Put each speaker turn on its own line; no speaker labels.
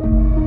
you